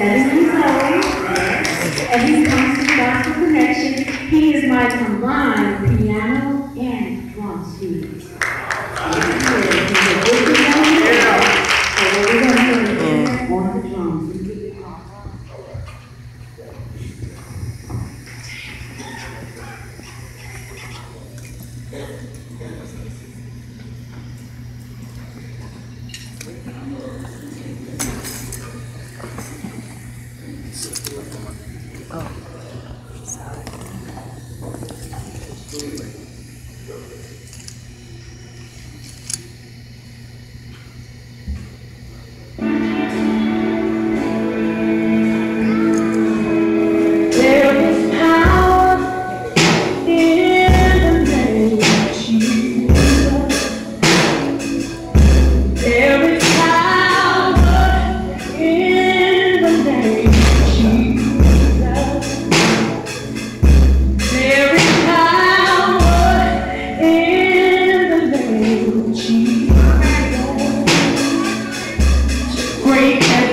seven years old, and he comes to Gospel Connection. He is my combined piano and drum student.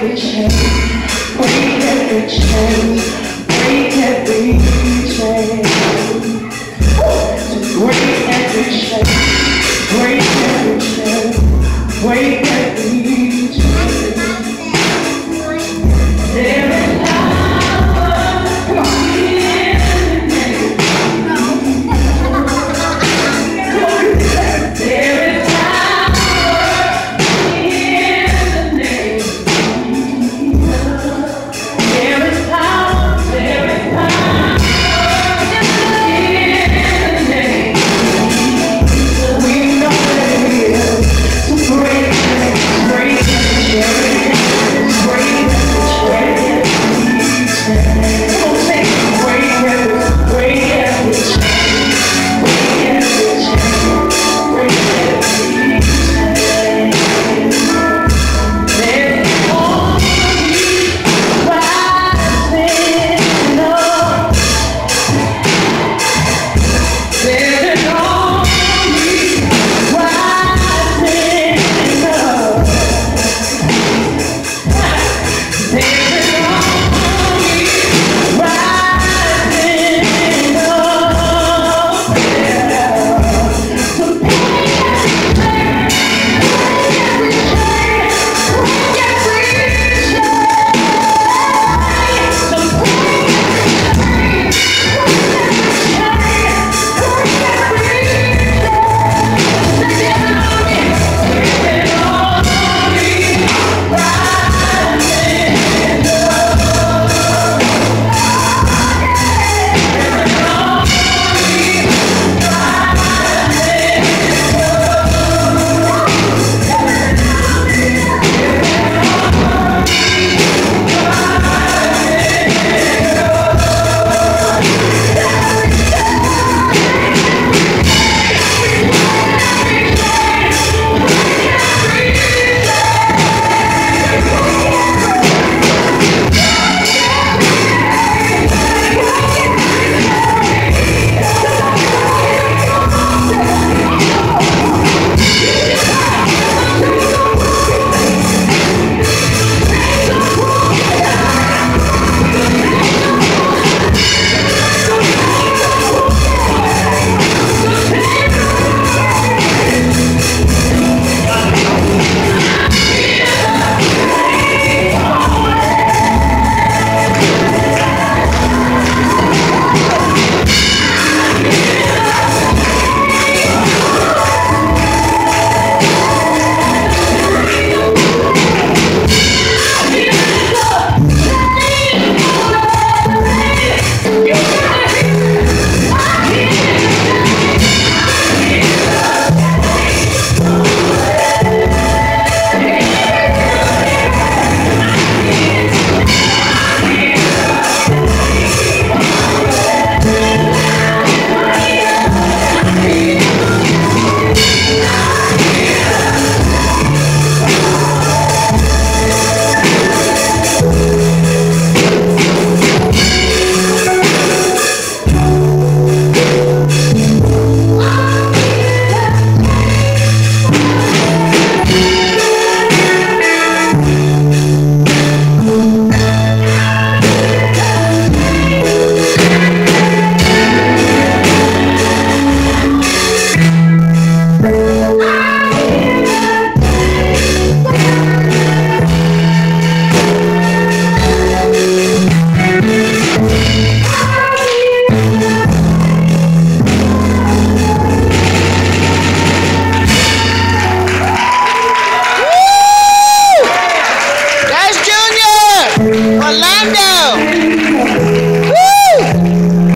every change.